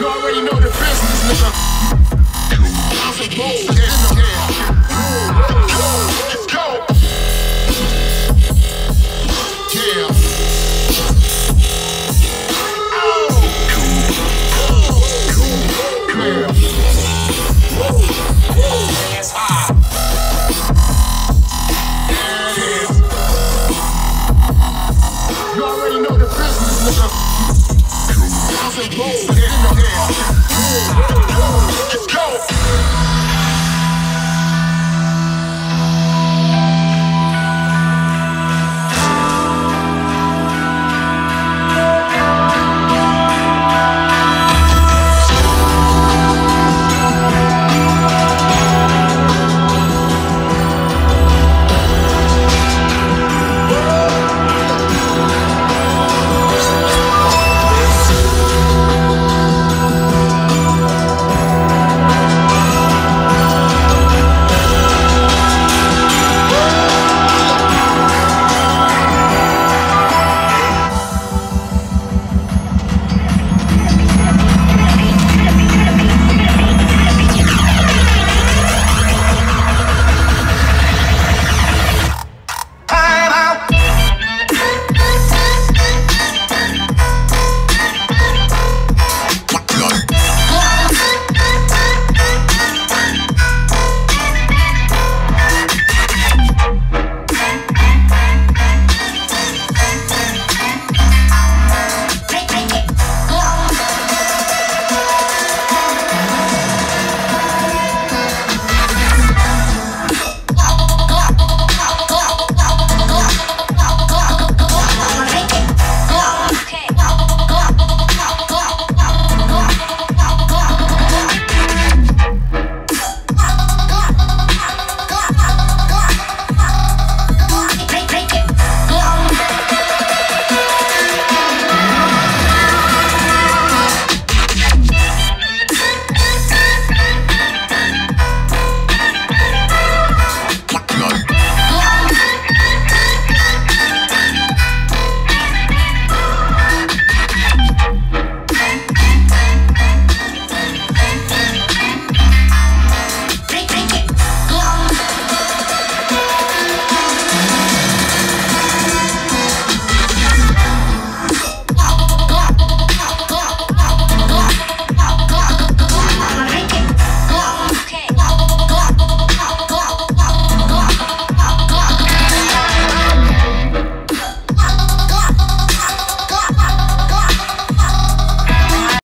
You already know the business, nigga. Let's go. You and roll, in to hand.